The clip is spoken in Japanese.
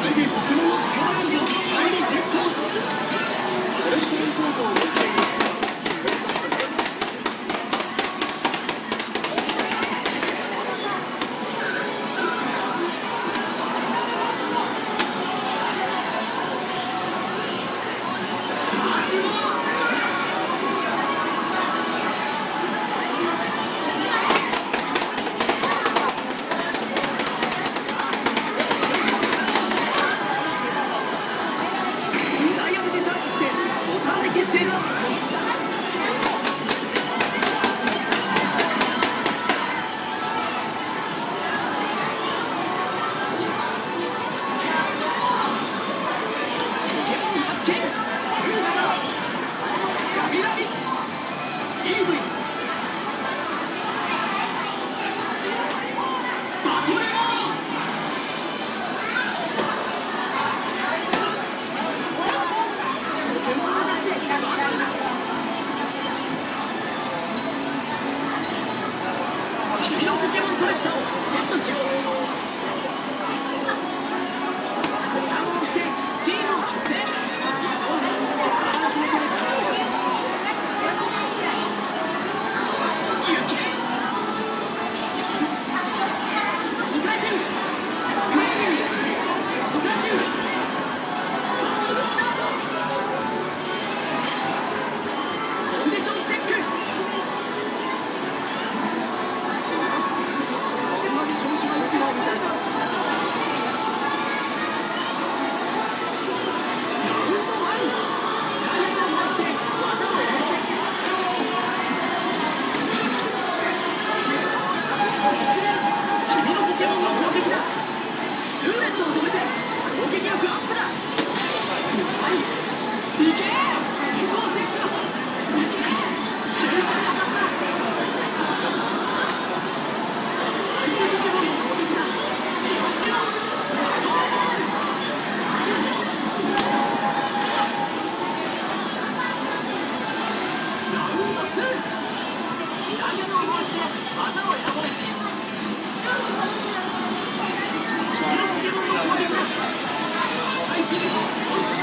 これで僕の力を最大ゲットミノポケモンコレクいけ